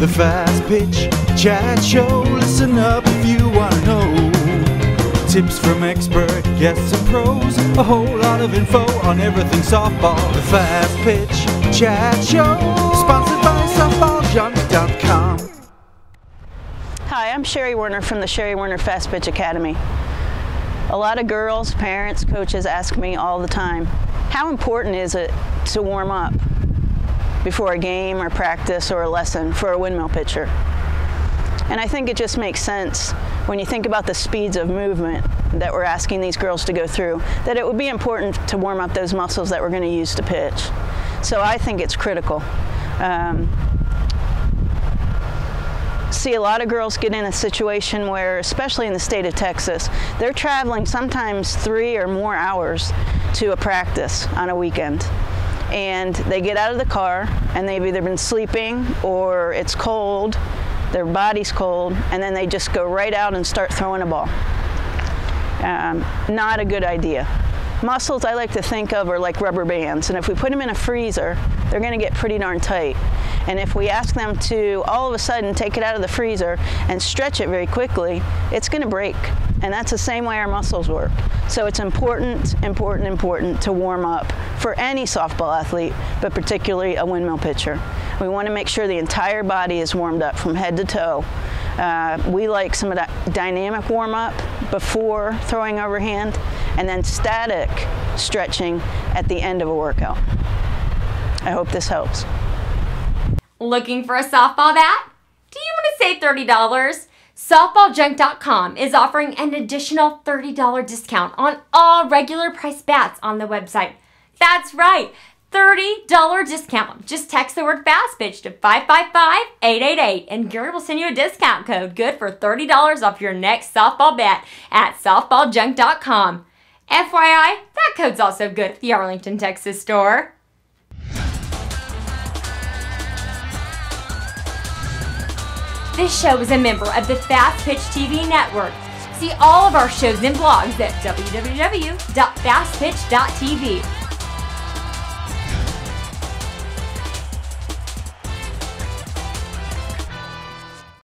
The Fast Pitch Chat Show. Listen up if you want to know. Tips from expert guests and pros. A whole lot of info on everything softball. The Fast Pitch Chat Show. Sponsored by SoftballJunk.com. Hi, I'm Sherry Werner from the Sherry Werner Fast Pitch Academy. A lot of girls, parents, coaches ask me all the time, how important is it to warm up before a game or practice or a lesson for a windmill pitcher? And I think it just makes sense when you think about the speeds of movement that we're asking these girls to go through, that it would be important to warm up those muscles that we're going to use to pitch. So I think it's critical. Um, see a lot of girls get in a situation where, especially in the state of Texas, they're traveling sometimes three or more hours to a practice on a weekend. And they get out of the car and they've either been sleeping or it's cold, their body's cold, and then they just go right out and start throwing a ball. Um, not a good idea. Muscles I like to think of are like rubber bands, and if we put them in a freezer, they're going to get pretty darn tight. And if we ask them to all of a sudden take it out of the freezer and stretch it very quickly, it's going to break. And that's the same way our muscles work. So it's important, important, important to warm up for any softball athlete, but particularly a windmill pitcher. We want to make sure the entire body is warmed up from head to toe. Uh, we like some of that dynamic warm up before throwing overhand and then static stretching at the end of a workout. I hope this helps. Looking for a softball bat? Do you want to save $30? SoftballJunk.com is offering an additional $30 discount on all regular price bats on the website. That's right, $30 discount. Just text the word fast pitch to 555-888 and Gary will send you a discount code good for $30 off your next softball bet at softballjunk.com. FYI, that code's also good at the Arlington, Texas store. This show is a member of the Fast Pitch TV network. See all of our shows and blogs at www.fastpitch.tv